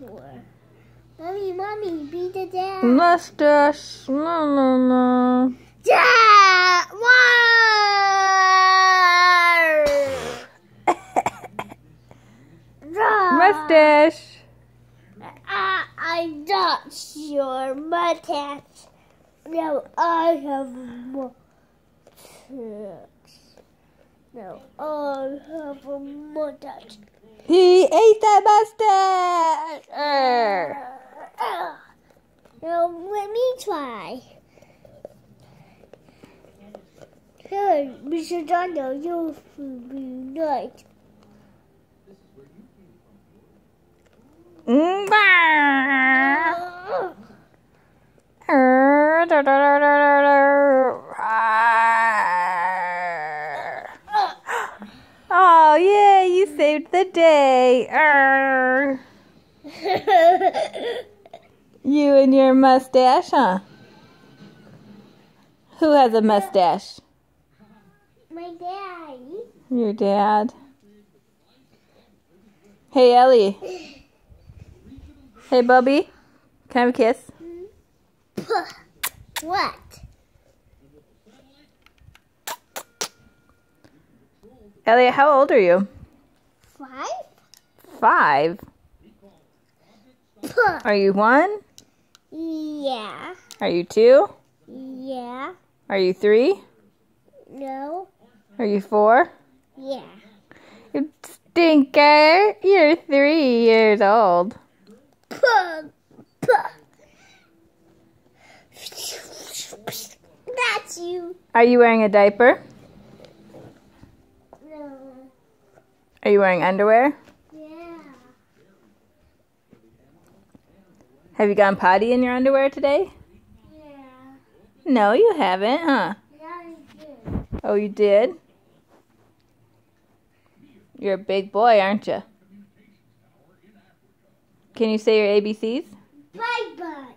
sure. Mommy, mommy, be the dad. Mustache. No, no, no. Dad! War! Mustache. I, I'm not sure. Mustache. No, I have mustache. No, I have a mustache. He ate that mustache. Err. Now let me try. Here, Mr. Donald, you will be right. Mm, day. Err. You and your mustache, huh? Who has a mustache? My daddy. Your dad. Hey, Ellie. Hey, Bubby. Can I have a kiss? What? Elliot, how old are you? Five? Five. Are you one? Yeah. Are you two? Yeah. Are you three? No. Are you four? Yeah. You stinker. You're three years old. That's you. Are you wearing a diaper? No. Are you wearing underwear? Yeah. Have you gone potty in your underwear today? Yeah. No, you haven't, huh? Yeah, I did. Oh, you did? You're a big boy, aren't you? Can you say your ABCs? Bye bye.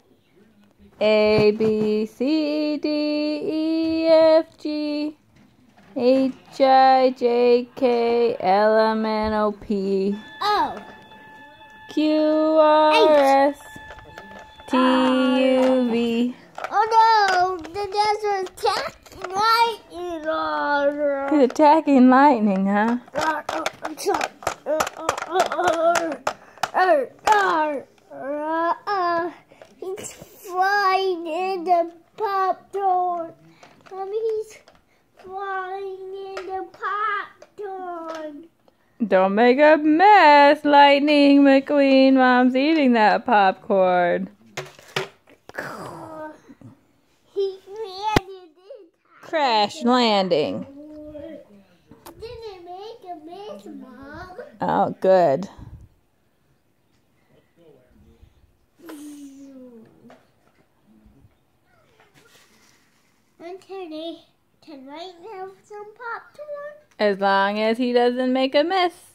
A B C D E F G H I J K L M N O P Oh. Q R T U V. Oh no. The desert attack right in. He's attacking lightning, huh? He's flying in the popcorn. Mommy, um, he's flying in the popcorn. Don't make a mess, Lightning McQueen. Mom's eating that popcorn. He landed in Crash landing. Didn't make a mess, Oh, good. And can I, can I have some popcorn? As long as he doesn't make a mess.